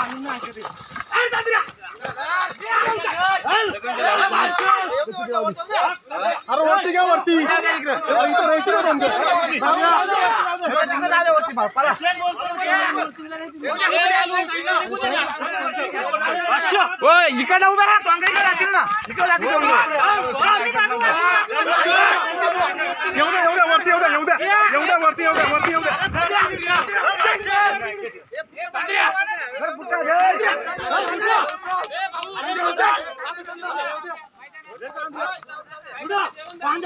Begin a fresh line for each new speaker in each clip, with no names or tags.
अरे वरती घ्या वरती
इकडे उभा राहा काँग्रेसला जातील ना इकडे जातील
एवढ्या एवढ्या वरती एवढ्या एवढ्या एवढ्या वरती एवढ्या वरती
एवढ्या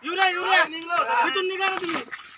Yuna, Yuna, itu nih kan tuh.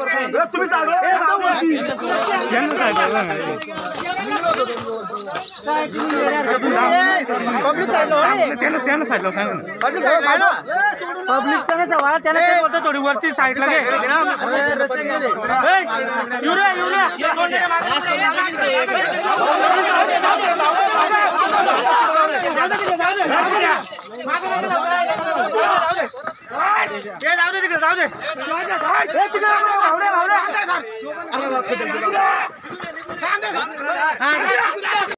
तुम्ही त्यानं त्यानं साईडला सांग पब्लिक पब्लिकचा सवाल त्याला ते बोलतो थोडी वरती साईडला घे युरिया युरिया ये जाऊ दे तिकडे जाऊ दे हे तिकडे हावडे हावडे अरे बाप रे